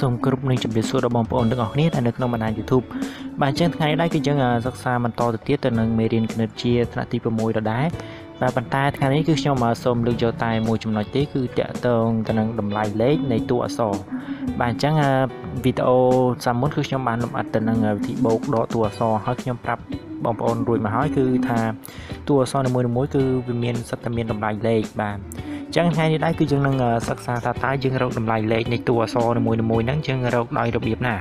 សូមគ្រប់នឹងជម្រាបសួរដល់បងប្អូនទាំងអស់គ្នាដែលនៅក្នុងបណ្ដាញ YouTube បាទអញ្ចឹងថ្ងៃនេះគឺយើងសិក្សាបន្តទៅទៀតទៅនឹងមេរៀនគណិតជាថ្នាក់ទី6ដដែលបាទប៉ុន្តែថ្ងៃនេះគឺខ្ញុំសូមលើកយកតែមួយចំណុចទេគឺតាក់ទងទៅនឹងតម្លៃលេខនៃតួអក្សរបាទអញ្ចឹងវីដេអូសាមុនគឺខ្ញុំបានលម្អិតទៅនឹងវិធីបូកដកតួអក្សរហើយខ្ញុំប្រាប់បងប្អូនរួចមកហើយគឺថាតួអក្សរនីមួយៗគឺវាមានសិតតែមានតម្លៃលេខបាទ ចឹងថ្ងៃនេះដែរគឺយើងនឹងសិក្សាថាតើយើងរកតម្លៃលេខនៃតួអក្សរនីមួយៗហ្នឹងយើងរកដោយរបៀបណា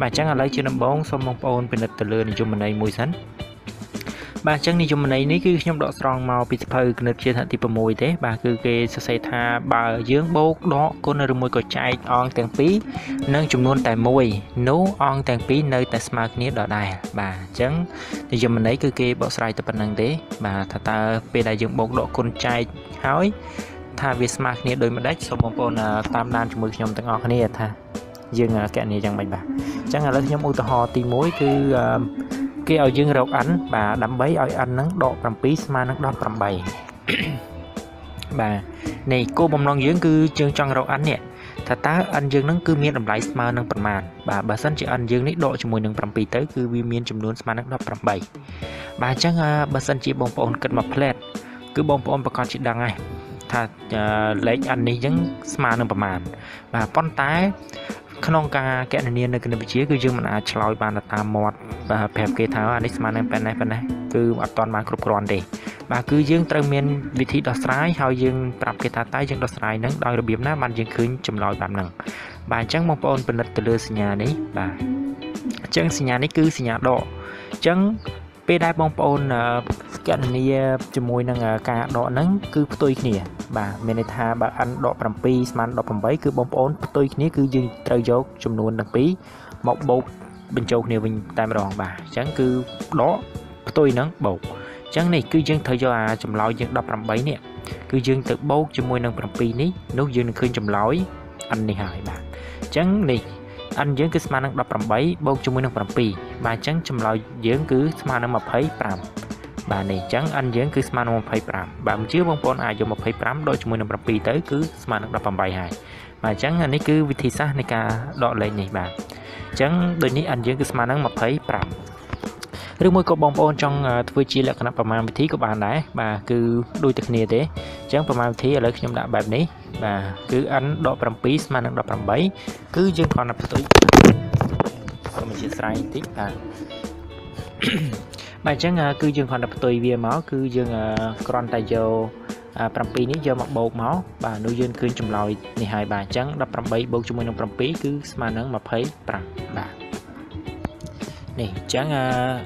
បាទអញ្ចឹងឥឡូវជាដំបូងសូមបងប្អូនពិនិត្យទៅលើនិយមន័យមួយសិនបាទអញ្ចឹងនិយមន័យនេះគឺខ្ញុំដកស្រង់មកពីសភៅគណិតជាថ្នាក់ទី6ទេ បាទគឺគេសរសេរថាបើយើងបូកដកគុណឬមួយក៏ចែកអង្គទាំងពីរនឹងចំនួនតែមួយនោះអង្គទាំងពីរនៅតែស្មើគ្នាដដែលបាទអញ្ចឹងនិយមន័យគឺគេបកស្រាយតែប៉ុណ្្នឹងទេ បាទថាតើពេលដែលយើងបូកដកគុណចែកហើយ ថាវាស្មើគ្នាដោយម្ដេចសូមបងប្អូនតាមដានជាមួយខ្ញុំទាំងអស់គ្នាថាយើងកណនីយ៉ាងម៉េចបាទអញ្ចឹងឥឡូវខ្ញុំឧទាហរណ៍ទី1គឺគេឲ្យយើងរក n បាទដើម្បីឲ្យ n ហ្នឹងដក7ស្មើនឹង18បាទនេះគោលបំណងយើងគឺយើងចង់រក n នេះថាតើ n យើងហ្នឹងគឺមានតម្លៃស្មើនឹងប្រមាណបាទបើសិនជា n យើងនេះដកជាមួយនឹង7ទៅគឺវាមានចំនួនស្មើនឹង18បាទអញ្ចឹងបើសិនជាបងប្អូនគិតមកផ្លែតគឺបងប្អូនប្រកាសជាដឹងហើយ ថាលេខ n នេះអញ្ចឹងស្មើនឹងប្រមាណបាទប៉ុន្តែក្នុងការកណនានៅគណិតវិទ្យាគឺយើងមិនអាចឆ្លើយបានតាមមាត់បាទប្រាប់គេថាអានេះស្មើនឹងប៉ុណ្ណេះប៉ុណ្ណេះគឺអត់ទាន់បានគ្រប់គ្រាន់ទេបាទគឺយើងត្រូវមានវិធីដោះស្រាយហើយយើងប្រាប់គេថាតើយើងដោះស្រាយនឹងដោយរបៀបណាបានយើងឃើញចម្លើយបែបហ្នឹងបាទអញ្ចឹងបងប្អូនពិនិត្យទៅលើសញ្ញានេះបាទអញ្ចឹងសញ្ញានេះគឺសញ្ញាដកអញ្ចឹង ពេលដែលបងប្អូនកណនាជាមួយនឹងការដកហ្នឹងគឺផ្ទុយគ្នា បាទមានន័យថាបើ n ដក7ស្មើ18គឺបងប្អូនផ្ទុយគ្នាគឺយើងត្រូវយកចំនួនទាំងពីរមកបូកបញ្ចូលគ្នាវិញតែម្ដងបាទអញ្ចឹងគឺដកផ្ទុយនឹងបូកអញ្ចឹងនេះគឺយើងត្រូវយកអាចម្លើយយើង18នេះគឺយើងទៅបូកជាមួយនឹង7នេះនោះយើងនឹងឃើញចម្លើយ n នេះហើយបាទអញ្ចឹងនេះ n យើងគឺស្មើនឹង18បូកជាមួយនឹង7បាទអញ្ចឹងចម្លើយយើងគឺស្មើនឹង25បាទនេះអញ្ចឹង n យើងគឺស្មើនឹង25បាទមិនជឿបងប្អូនអាចយក25ដកជាមួយនឹង7ទៅគឺស្មើនឹង18ហើយបាទអញ្ចឹងនេះគឺវិធីសាស្ត្រនៃការដកលេខនេះបាទអញ្ចឹងដូចនេះ n យើងគឺស្មើនឹង25 ឬមួយក៏បងប្អូនចង់ធ្វើជាលក្ខណៈប្រមាណវិធីក៏បានដែរបាទគឺដូចតែគ្នាទេអញ្ចឹងប្រមាណវិធីឥឡូវខ្ញុំដាក់បែបនេះបាទគឺ n ដក7ស្មើនឹង18គឺយើងគ្រាន់តែផ្ទុយសូមអធិស្ឋានបន្តិចបាទបាទអញ្ចឹងគឺយើងគ្រាន់តែផ្ទុយវាមកគឺយើងគ្រាន់តែយក7នេះយកមកបូកមកបាទនោះយើងឃើញចម្លើយនេះហើយបាទអញ្ចឹង18បូកជាមួយនឹង7គឺស្មើនឹង25បាទ នេះអញ្ចឹង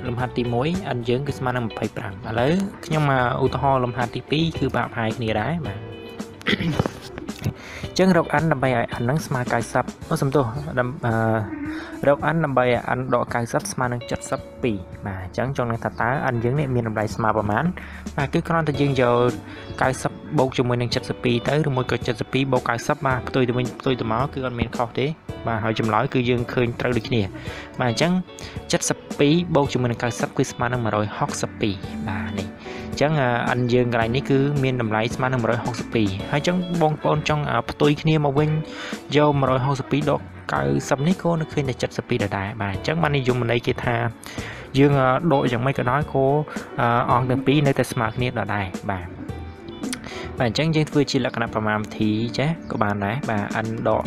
លំហាត់ទី1 n យើងគឺស្មើនឹង25ឥឡូវខ្ញុំមកឧទាហរណ៍លំហាត់ទី2គឺបាក់ផាយគ្នាដែរបាទអញ្ចឹងរក n ដើម្បីឲ្យ n ហ្នឹងស្មើ90អូសំទោសរក n ដើម្បីឲ្យ n ដក90ស្មើនឹង72បាទអញ្ចឹងចង់នឹងថាតើ n យើងនេះមានតម្លៃស្មើប្រមាណបាទគឺគ្រាន់តែយើងយក90 បូកជាមួយនឹង72ទៅឬមួយក៏72បូក90បាទផ្ទុយទៅវិញផ្ទុយទៅមកគឺអត់មានខុសទេបាទហើយចម្លើយគឺយើងឃើញត្រូវដូចគ្នា បាទអញ្ចឹង72បូកជាមួយនឹង90គឺស្មើនឹង162បាទនេះអញ្ចឹងអានយើងកន្លែងនេះគឺមានតម្លៃស្មើនឹង162ហើយអញ្ចឹងបងប្អូនចង់ផ្ទុយគ្នាមកវិញយក162ដក90នេះក៏នៅឃើញតែ72ដដែលបាទអញ្ចឹងបាននិយមន័យគេថាយើងដកយ៉ាងម៉េចក៏ដោយក៏អង្គទាំងពីរនៅតែស្មើគ្នាដដែលបាទ បាទអញ្ចឹងយើងធ្វើជាលក្ខណៈប្រមាណវិធីចាក៏បានដែរបាទ n ដក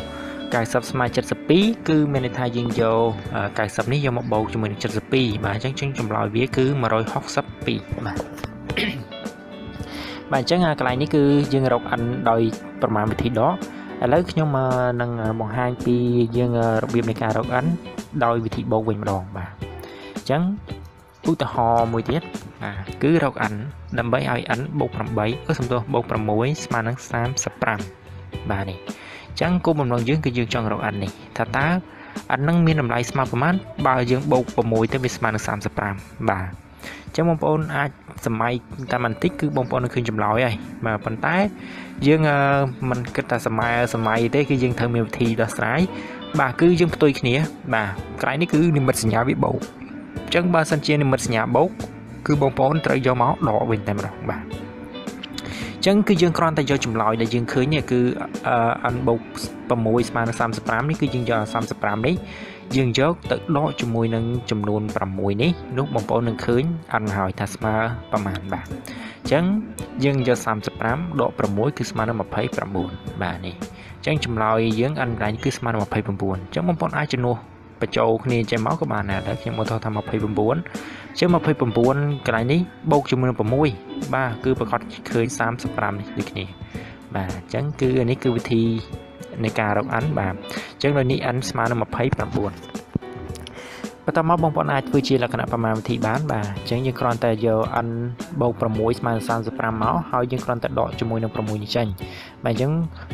90ស្មើ72គឺមានន័យថាយើងយក90នេះយកមកបូកជាមួយនឹង72បាទអញ្ចឹងចម្លើយវាគឺ162បាទបាទអញ្ចឹងកន្លែងនេះគឺយើងរក n ដោយប្រមាណវិធីដកឥឡូវខ្ញុំនឹងបង្ហាញពីយើងរបៀបនៃការរក n ដោយវិធីបូកវិញម្ដងបាទអញ្ចឹង ឧទាហរណ៍មួយទៀតបាទគឺរក n ដើម្បីឲ្យ n បូក8គឺសំទោសបូក6ស្មើនឹង35បាទនេះអញ្ចឹងគោលបំណងយើងគឺយើងចង់រក n នេះថាតើ n នឹងមានតម្លៃស្មើប្រមាណបើយើងបូក6ទៅវាស្មើនឹង35បាទចឹងបងប្អូនអាចសម័យតាមបន្តិចគឺបងប្អូននឹងឃើញចម្លើយហើយបាទប៉ុន្តែយើងមិនគិតថាសម័យសម័យទេគឺយើងត្រូវមានវិធីដោះស្រាយបាទគឺយើងផ្ទុយគ្នា បាទក្រៃនេះគឺនិមិត្តសញ្ញាវាបូក អញ្ចឹងបើសិនជានិមិត្តសញ្ញាបូកគឺបងប្អូនត្រូវយកមកដកវិញតែម្ដងបាទអចឹងគឺយើងគ្រាន់តែយកចម្លើយដែលយើងឃើញនេះគឺអនបូក6ស្មើនឹង35នេះគឺយើងយក35នេះយើងយកទៅដកជាមួយនឹងចំនួន6នេះនោះបងប្អូននឹងឃើញអនហើយថាស្មើប្រមាណបាទអញ្ចឹងយើងយក35ដក6គឺស្មើនឹង29បាទនេះអញ្ចឹងចម្លើយយើងអនកន្លែងគឺស្មើនឹង29អញ្ចឹងបងប្អូនអាចជំនួស បញ្ចូលគ្នាចេញមកក៏បានដែរខ្ញុំមកថតថា29ជាង29កន្លែងនេះបូកជាមួយនឹង6បាទគឺប្រកាសឃើញ35នេះដូចគ្នាបាទអញ្ចឹងគឺនេះគឺវិធីនៃការរក n បាទអញ្ចឹងដោយនេះ n ស្មើនឹង29បន្តមកបងប្អូនអាចធ្វើជាលក្ខណៈប្រមាណវិធីបានបាទអញ្ចឹងយើងគ្រាន់តែយក n បូក6ស្មើនឹង35មកហើយយើងគ្រាន់តែដកជាមួយនឹង6នេះចេញបាទអញ្ចឹង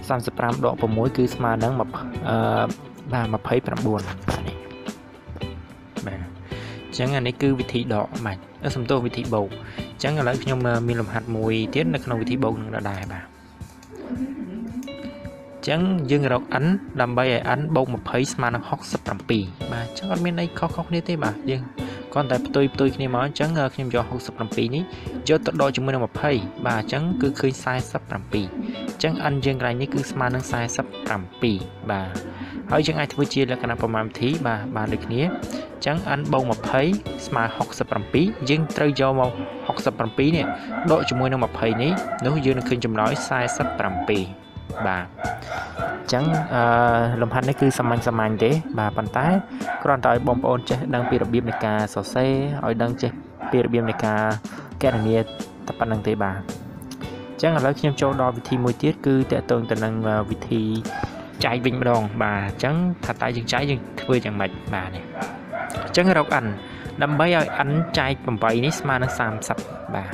35ដក6គឺស្មើនឹងអឺបាទ29បាទនេះ ចឹងអានេះគឺវិធីដកបាច់សំទោសវិធីបូកអញ្ចឹងឥឡូវខ្ញុំមានលំហាត់មួយទៀតនៅក្នុងវិធីបូកនឹងដែរបាទចឹងយើងរក n ដើម្បីឲ្យ n បូក20ស្មើនឹង67បាទចឹងអត់មានអីខុសៗគ្នាទេបាទយើងគ្រាន់តែផ្ទុយផ្ទុយគ្នាមកអញ្ចឹងខ្ញុំយក67នេះយកទៅដកជាមួយនឹង20បាទអញ្ចឹងគឺឃើញ47អញ្ចឹង n យើងកន្លែងនេះគឺស្មើនឹង47បាទ ហើយយើងអាចធ្វើជាលក្ខណៈប្រមាណវិធីបាទបានដូចគ្នាអញ្ចឹង n បូក20ស្មើ67យើងត្រូវយកមក67នេះដកជាមួយនឹង20នេះនោះយើងនឹងឃើញចម្លើយ47បាទចឹងអឺលំហាត់នេះគឺសាមញ្ញសាមញ្ញទេបាទប៉ុន្តែគ្រាន់តែឲ្យបងប្អូនចេះដឹងពីរបៀបនៃការសរសេរឲ្យដឹងចេះពីរបៀបនៃការកណនាតែប៉ុណ្្នឹងទេបាទចឹងឥឡូវខ្ញុំចូលដល់វិធីមួយទៀតគឺតកតងទៅនឹងវិធី ចែកវិញម្ដងបាទអញ្ចឹងថាតើយើងចែកយើងធ្វើយ៉ាងម៉េចបាទនេះអញ្ចឹងរក n ដើម្បីឲ្យ n ចែក8នេះស្មើនឹង30បាទ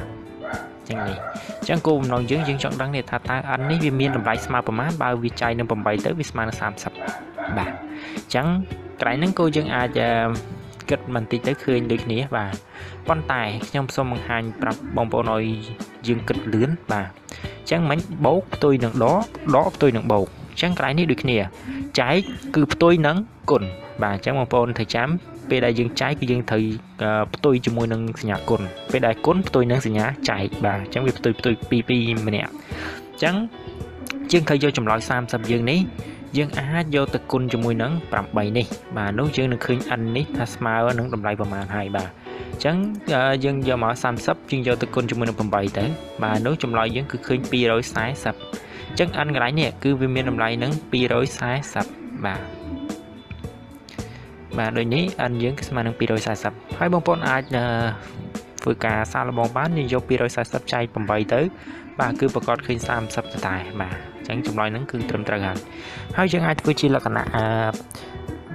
ចឹងនេះអញ្ចឹងគោលបំណងយើងយើងចង់ដឹងនេះថាតើ n នេះវាមានតម្លៃស្មើប្រមាណបើវាចែកនឹង8ទៅវាស្មើនឹង30បាទអញ្ចឹងកន្លែងហ្នឹងគោយើងអាចគិតបន្តិចទៅឃើញដូចគ្នាបាទប៉ុន្តែខ្ញុំសូមបង្ហាញប្រាប់បងប្អូនឲ្យយើងគិតលឿនបាទអញ្ចឹងមិញបូកផ្ទុយនឹងដកដកផ្ទុយនឹងបូកអញ្ចឹងកន្លែងនេះដូចគ្នាចែកគឺផ្ទុយនឹងគុណបាទអញ្ចឹងបងប្អូនត្រូវចាំពេលដែលយើងចែកគឺយើងត្រូវផ្ទុយជាមួយនឹងសញ្ញាគុណពេលដែលគុណផ្ទុយនឹងសញ្ញាចែកបាទអញ្ចឹងវាផ្ទុយផ្ទុយពីពីម្នាក់អញ្ចឹងយើងត្រូវយកចម្លើយ30យើងនេះយើងអាចយកទៅគុណជាមួយនឹង8នេះបាទនោះយើងនឹងឃើញ n នេះថាស្មើនឹងតម្លៃប្រមាណហើយបាទអញ្ចឹងយើងយកមក30យើងយកទៅគុណជាមួយនឹង8ទៅបាទនោះចម្លើយយើងគឺឃើញ240 ចឹង n កន្លែងនេះគឺវាមានតម្លៃនឹង240បាទបាទដូចនេះ n យើងគឺស្មើនឹង240ហើយបងប្អូនអាចធ្វើការសាកល្បងបានយើងយក240ចែក8ទៅបាទគឺប្រកាសឃើញ30ទៅតែបាទអញ្ចឹងចម្លើយហ្នឹងគឺត្រឹមត្រូវហើយហើយយើងអាចធ្វើជាលក្ខណៈ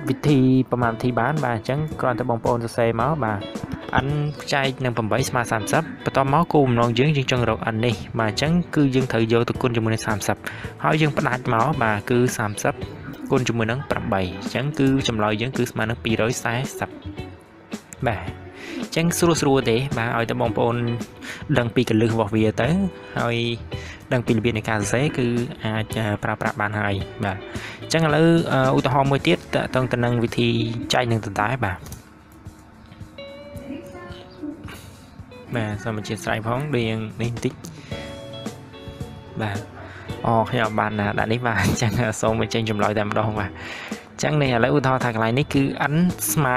វិធីប្រមាណវិធីបានបាទអញ្ចឹងគ្រាន់តែបងប្អូនសរសេរមកបាទ n ចែកនឹង8ស្មើ30បន្ទាប់មកគោលបំណងយើងយើងចង់រក n នេះបាទអញ្ចឹងគឺយើងត្រូវយកទៅគុណជាមួយនឹង30ហើយយើងផ្ដាច់មកបាទគឺ30គុណជាមួយនឹង8អញ្ចឹងគឺចម្លើយយើងគឺស្មើនឹង240បាទអញ្ចឹងស្រួលស្រួលទេបាទឲ្យតែបងប្អូនដឹងពីកលឹះរបស់វាទៅហើយដឹងពីរបៀបនៃការសរសេរគឺអាចប្រើប្រាស់បានហើយបាទអញ្ចឹងឥឡូវឧទាហរណ៍មួយទៀតតើតឹងទៅនឹងវិធីចែកនឹងដដែលបាទ បាទសូមអធិស្ឋានផងដូចយ៉ាងនេះបន្តិចបាទអូខ្ញុំបានដាក់នេះបាទអញ្ចឹងសូមបញ្ចេញចម្លើយតែម្ដងបាទអញ្ចឹងនេះឥឡូវឧទាហរណ៍ថាកន្លែងនេះគឺ n ស្មើ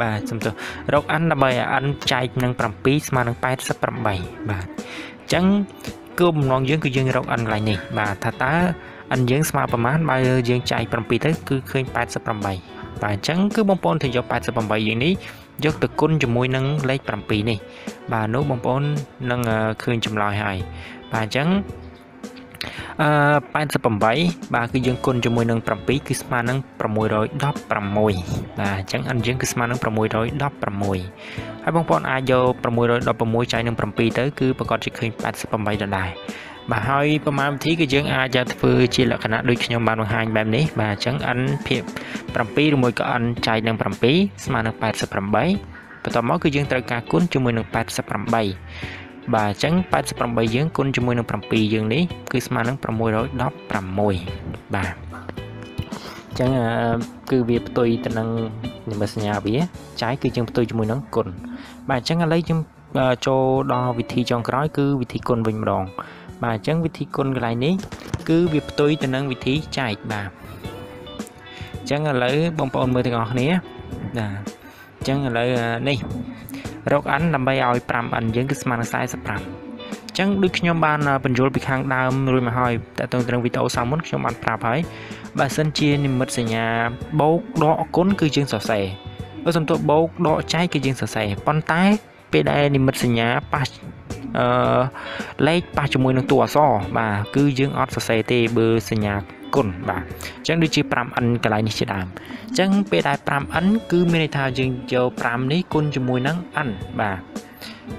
បាទសំទោសរក n ដើម្បីឲ្យ n ចែកនឹង7ស្មើនឹង88បាទអញ្ចឹងគោលបំណងយើងគឺយើងរក n កន្លែងនេះបាទថាតើ n យើងស្មើប្រមាណបើយើងចែក7ទៅគឺឃើញ88 បាទអញ្ចឹងគឺបងប្អូនត្រូវយក88យើងនេះយកទៅគុណជាមួយនឹងលេខ7នេះ បាទនោះបងប្អូននឹងឃើញចម្លើយហើយបាទអញ្ចឹងអឺ88បាទគឺយើងគុណជាមួយនឹង7គឺស្មើនឹង616បាទអញ្ចឹងអិនយើងគឺស្មើនឹង616ហើយបងប្អូនអាចយក616ចែកនឹង7ទៅគឺប្រកាសជាឃើញ88ដដែល បាទហើយប្រមាណវិធីគឺយើងអាចធ្វើជាលក្ខណៈដូចខ្ញុំបានបង្ហាញបែបនេះបាទអញ្ចឹង n ភាគ7ឬមួយក៏ n ចែកនឹង7ស្មើនឹង88បន្ទាប់មកគឺយើងត្រូវការគុណជាមួយនឹង88បាទអញ្ចឹង88យើងគុណជាមួយនឹង7យើងនេះគឺស្មើនឹង616បាទអញ្ចឹងគឺវាផ្ទុយទៅនឹងនិមិត្តសញ្ញាវាចែកគឺយើងផ្ទុយជាមួយនឹងគុណបាទអញ្ចឹងឥឡូវយើងចូលដល់វិធីចុងក្រោយគឺវិធីគុណវិញម្ដង បាទអញ្ចឹងវិធីគុណកន្លែងនេះគឺវាផ្ទុយទៅនឹងវិធីចែកបាទអញ្ចឹងឥឡូវបងប្អូនមើលទាំងអស់គ្នាបាទអញ្ចឹងឥឡូវនេះរក n ដើម្បីឲ្យ 5n យើងគឺស្មើនឹង45ចឹងដូចខ្ញុំបានបញ្យល់ពីខាងដើមរួចមកហើយតើតើត្រឹងវីដេអូសាមុនខ្ញុំបានប្រាប់ហើយបើសិនជានិមិត្តសញ្ញាបូកដកគុណគឺយើងសរសេរបើសំទោបូកដកចែកគឺយើងសរសេរប៉ុន្តែពេលដែលនិមិត្តសញ្ញាប៉ះ អឺលេខប៉ះជាមួយនឹងតួអក្សរបាទគឺយើងអត់សរសេរទេបើសញ្ញាគុណបាទអញ្ចឹងដូចជា 5n កន្លែងនេះជាដើមអញ្ចឹងពេលដែល 5n គឺមានន័យថាយើងយក5នេះគុណជាមួយនឹង n បាទ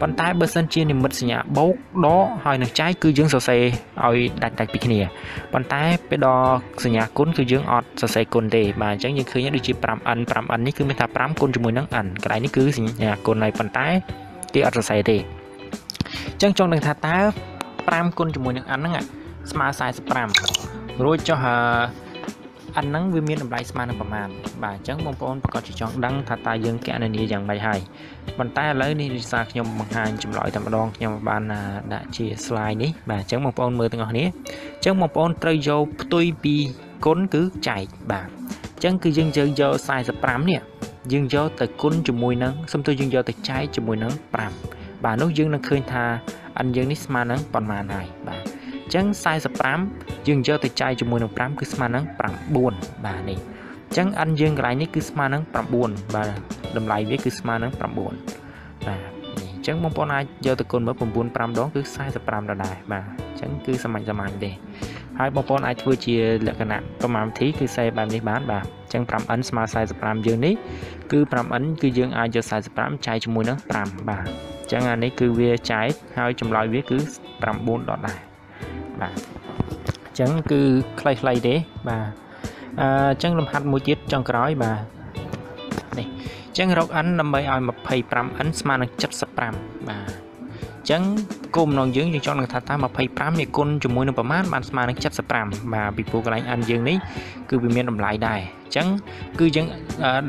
ប៉ុន្តែបើសិនជានិមិត្តសញ្ញាបូកដកហើយនឹងចែកគឺយើងសរសេរឲ្យដាច់ដាច់ពីគ្នាប៉ុន្តែពេលដល់សញ្ញាគុណគឺយើងអត់សរសេរគុណទេបាទអញ្ចឹងយើងឃើញដូចជា 5n 5n នេះគឺមានថា5គុណជាមួយនឹង n កន្លែងនេះគឺសញ្ញាគុណហើយប៉ុន្តែគេអត់សរសេរទេ អញ្ចឹងចង់ដឹងថាតើ5គុណជាមួយនឹង n ហ្នឹងស្មើ45រួចចុះអាហ្នឹងវាមានតម្លៃស្មើនឹងប្រមាណបាទអញ្ចឹងបងប្អូនប្រកាសជាចង់ដឹងថាតើយើងកណនាយ៉ាងម៉េចហើយប៉ុន្តែឥឡូវនេះវិសាខ្ញុំបង្ហាញចម្លើយតែម្ដងខ្ញុំបានដាក់ជា slide នេះបាទអញ្ចឹងបងប្អូនមើលទាំងអស់គ្នាអញ្ចឹងបងប្អូនត្រូវយកផ្ទុយពីគុណគឺចែកបាទអញ្ចឹងគឺយើងយើងយក45នេះយើងយកទៅគុណជាមួយនឹងសំទោសយើងយកទៅចែកជាមួយនឹង5 បាទនោះយើងនឹងឃើញថាអានយើងនេះស្មើនឹងប៉ុន្មានហើយបាទអញ្ចឹង45យើងយកទៅចែកជាមួយនឹង5គឺស្មើនឹង9បាទនេះអញ្ចឹង n យើងកន្លែងនេះគឺស្មើនឹង9បាទតម្លៃវាគឺស្មើនឹង9បាទនេះអញ្ចឹងបងប្អូនអាចយកទៅគុណមើល9 5ដងគឺ45ដដែលបាទអញ្ចឹងគឺសាមញ្ញសាមញ្ញទេហើយបងប្អូនអាចធ្វើជាលក្ខណៈប្រមាណវិធីគឺសេបែបនេះបានបាទអញ្ចឹង 5n ស្មើ45យើងនេះគឺ 5n គឺយើងអាចយក45ចែកជាមួយនឹង5បាទអញ្ចឹងអានេះគឺវាចែកហើយចម្លើយវាគឺ9ដដែលបាទអញ្ចឹងគឺខ្លីៗទេបាទអញ្ចឹងលំហាត់មួយទៀតចុងក្រោយបាទនេះអញ្ចឹងរក n ដើម្បីឲ្យ 25n ស្មើនឹង75បាទអញ្ចឹងគោលបំណងយើងយើងចង់នឹងថាតើ25នេះគុណជាមួយនឹងប្រមាណបានស្មើនឹង75បាទពីព្រោះកន្លែង n យើងនេះគឺវាមានតម្លៃដែរអញ្ចឹងគឺយើង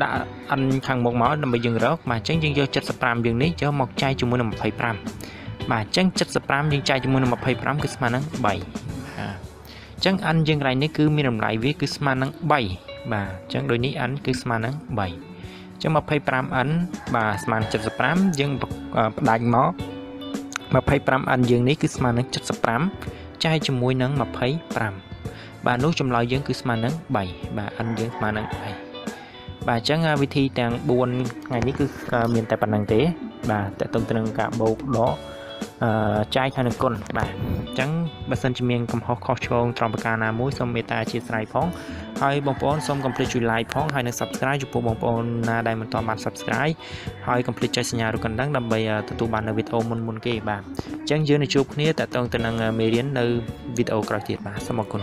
ដាក់ n ខាងមុខមកដើម្បីយើងរកបាទអញ្ចឹងយើងយក75យើងនេះយកមកចែកជាមួយនឹង25បាទអញ្ចឹង75យើងចែកជាមួយនឹង25គឺស្មើនឹង3បាទអញ្ចឹង n យើងកន្លែងនេះគឺមានតម្លៃវាគឺស្មើនឹង3បាទអញ្ចឹងដូចនេះ n គឺស្មើនឹង3អញ្ចឹង 25n បាទស្មើនឹង75យើងផ្ដាច់មក 25n យើងនេះគឺស្មើនឹង75ចែកជាមួយនឹង25បាទនោះចម្លើយយើងគឺស្មើនឹង3បាទ n យើងស្មើនឹង3បាទអញ្ចឹងវិធីទាំង4ថ្ងៃនេះគឺមានតែប៉ុណ្្នឹងទេ បាទតើតឹងទៅនឹងការបូកដកអឺ ចែកហើយនឹងគុណបាទអញ្ចឹងបើសិនជាមានកំហុសខុសឆ្គងត្រង់ប្រការណាមួយសូមមេត្តាអធិស្ឋានផងហើយបងប្អូនសូមកុំភ្លេចជួយ like ផងហើយនិង subscribe ចំពោះបងប្អូនណាដែលមិនទាន់បាន subscribe ហើយកុំភ្លេចចុចសញ្ញារូបកណ្ដឹងដើម្បីទទួលបាននៅវីដេអូមុនមុនគេបាទអញ្ចឹងយើងនឹងជួបគ្នាតទៅទៅនឹងមេរៀននៅវីដេអូក្រោយទៀតបាទសូមអរគុណ